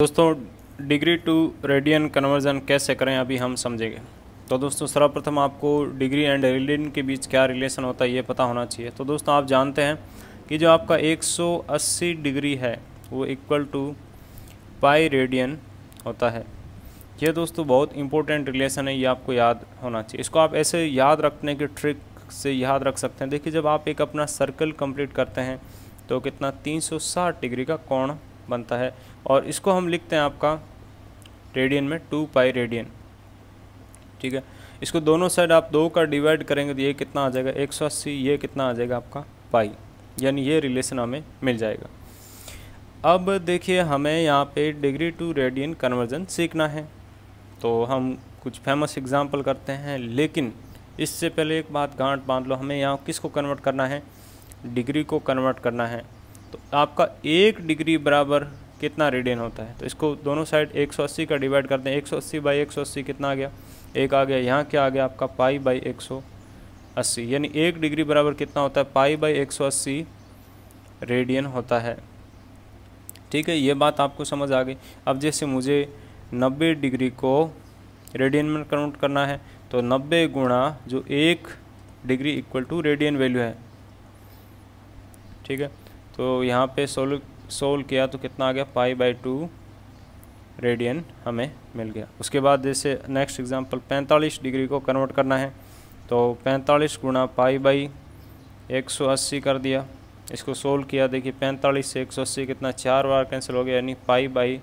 दोस्तों degree two radian conversion कैसे करें अभी हम समझेंगे। तो दोस्तों, सर्वप्रथम आपको डिग्री एंड रेडियन के बीच क्या रिलेशन होता है ये पता होना चाहिए। तो दोस्तों, आप जानते हैं कि जो आपका 180 डिग्री है, वो इक्वल टू पाई रेडियन होता है। ये दोस्तों, बहुत इंपॉर्टेंट रिलेशन है, ये आपको याद होना चाहिए। इसको आप ऐसे याद रखने के ट्रिक से याद रख सकते हैं। देखिए, जब आप एक अपना सर्कल कंप्लीट करते हैं तो कितना? 360 डिग्री का कोण बनता है। और इसको हम लिखते हैं आपका रेडियन में टू पाई रेडियन ठीक है? इसको दोनों साइड आप दो का डिवाइड करेंगे तो ये कितना आ जाएगा? 180 ये कितना आ जाएगा आपका? पाई यानी ये रिलेशन हमें मिल जाएगा। अब देखिए हमें यहाँ पे डिग्री टू रेडियन कन्वर्जन सीखना है। तो हम कुछ फ़ेमस एग्जांपल करते हैं, लेकिन इससे पहले एक बात गांठ बाँध लो। हमें यहाँ किसको कन्वर्ट करना है? डिग्री को कन्वर्ट करना है। तो आपका एक डिग्री बराबर कितना रेडियन होता है? तो इसको दोनों साइड 180 का डिवाइड करते हैं। 180 अस्सी बाई एक सौ अस्सी कितना आ गया? एक आ गया। यहाँ क्या आ गया? आपका पाई बाई एक सौ अस्सी। यानी एक डिग्री बराबर कितना होता है? पाई बाई एक सौ अस्सी रेडियन होता है। ठीक है, ये बात आपको समझ आ गई। अब जैसे मुझे 90 डिग्री को रेडियन में कन्वर्ट करना है तो 90 गुणा जो एक degree equal to radian value है। ठीक है? तो यहाँ पे सोल्व सोल्व किया तो कितना आ गया? पाई बाई टू रेडियन हमें मिल गया। उसके बाद जैसे नेक्स्ट एग्जांपल 45 डिग्री को कन्वर्ट करना है तो 45 गुणा पाई बाई 180 कर दिया। इसको सोल्व किया, देखिए 45 से 180 कितना चार बार कैंसिल हो गया, यानी पाई बाई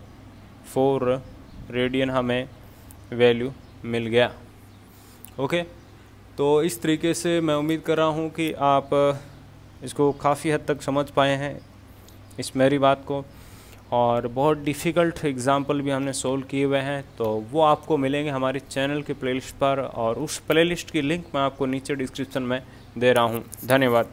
फोर रेडियन हमें वैल्यू मिल गया। ओके तो इस तरीके से मैं उम्मीद कर रहा हूँ कि आप इसको काफ़ी हद तक समझ पाए हैं इस मेरी बात को। और बहुत डिफ़िकल्ट एग्ज़ाम्पल भी हमने सोल्व किए हुए हैं तो वो आपको मिलेंगे हमारे चैनल के प्लेलिस्ट पर और उस प्लेलिस्ट की लिंक मैं आपको नीचे डिस्क्रिप्शन में दे रहा हूँ। धन्यवाद।